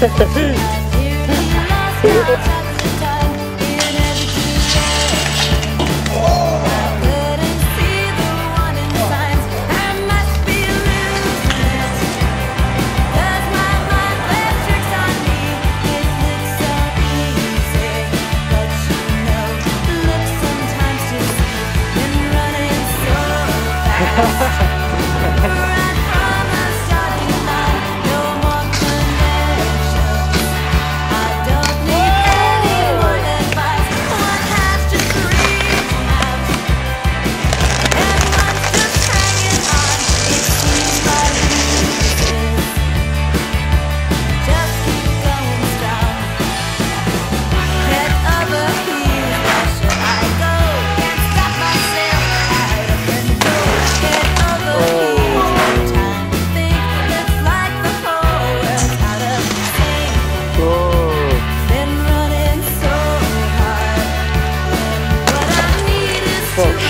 Lost my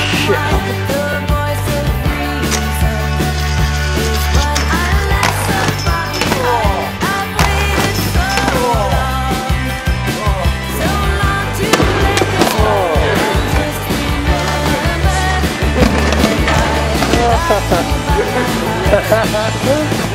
shit. Ha ha ha.